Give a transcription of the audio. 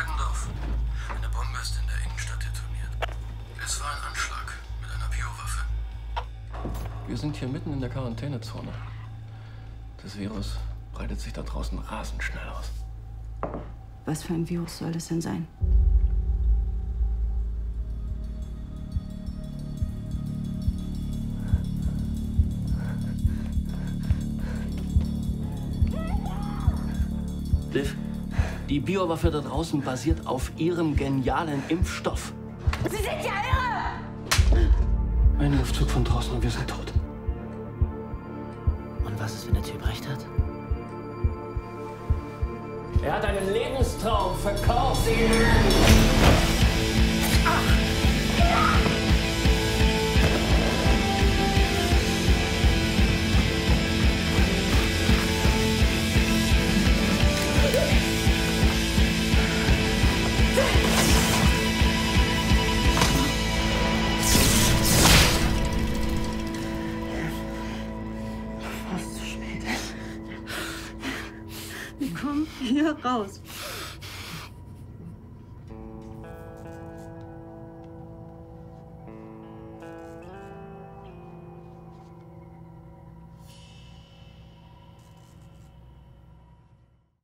Seidendorf. Eine Bombe ist in der Innenstadt detoniert. Es war ein Anschlag mit einer Biowaffe. Wir sind hier mitten in der Quarantänezone. Das Virus breitet sich da draußen rasend schnell aus. Was für ein Virus soll das denn sein? Liv? Die Biowaffe da draußen basiert auf ihrem genialen Impfstoff. Sie sind ja irre! Ein Luftzug von draußen und wir sind tot. Und was ist, wenn der Typ recht hat? Er hat einen Lebenstraum verkauft. Kommen hier raus.